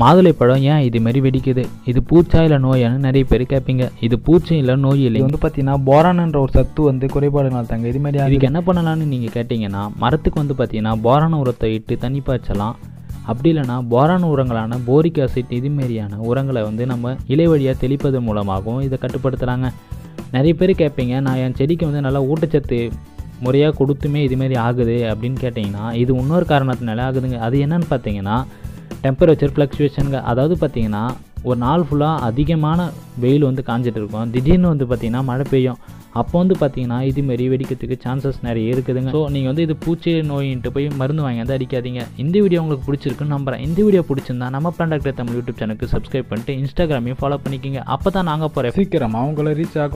மாதுளைப்பழம் ஏன் இது மாதிரி வெடிக்குது? இது பூச்சா இல்லை நோயான்னு நிறைய பேர் கேட்பீங்க இது பூச்சி இல்லை நோய் இது இல்லை வந்து பார்த்தீங்கன்னா போரான்ன்ற ஒரு சத்து வந்து குறைபாடுனால தாங்க. இது மாதிரி இதுக்கு என்ன பண்ணலாம்னு நீங்கள் கேட்டிங்கன்னா மரத்துக்கு வந்து பார்த்தீங்கன்னா போரான உரத்தை இட்டு தண்ணி பாய்ச்சலாம். அப்படி இல்லைன்னா போரான உரங்களான போரிக் ஆசிட் இதுமாரியான உரங்களை வந்து நம்ம இலை வழியாக தெளிப்பதன் மூலமாகவும் இதை கட்டுப்படுத்துகிறாங்க நிறைய பேர் கேட்பீங்க நான் என் செடிக்கு வந்து நல்லா ஊட்டச்சத்து முறையாக கொடுத்துமே இதுமாரி ஆகுது அப்படின்னு கேட்டிங்கன்னா இது இன்னொரு காரணத்தினால ஆகுதுங்க. அது என்னன்னு பார்த்தீங்கன்னா டெம்பரேச்சர் ஃப்ளக்சுவேஷனுங்க அதாவது பார்த்தீங்கன்னா ஒரு நாள் ஃபுல்லாக அதிகமான வெயில் வந்து காஞ்சிட்டு இருக்கும் திடீர்னு வந்து பார்த்தீங்கன்னா மழை பெய்யும். அப்போ வந்து பார்த்தீங்கன்னா இதுமாரி வெடிக்கிறதுக்கு சான்சஸ் நிறைய இருக்குதுங்க. ஸோ நீங்கள் வந்து இது பூச்சி நோயின்ட்டு போய் மருந்து வாங்கி வந்து அடிக்காதீங்க. இந்த வீடியோ உங்களுக்கு பிடிச்சிருக்குன்னு நம்புறேன். இந்த வீடியோ பிடிச்சிருந்தா நம்ம ப்ராண்டக்ட் தமிழ் யூடியூப் சேனலுக்கு சப்ஸ்கிரைப் பண்ணிட்டு இன்ஸ்டாகிராமையும் ஃபாலோ பண்ணிக்கிங்க. அப்போ தான் நாங்கள் போகிறேன் சீக்கிரமாக அவங்கள ரீச் ஆகும்.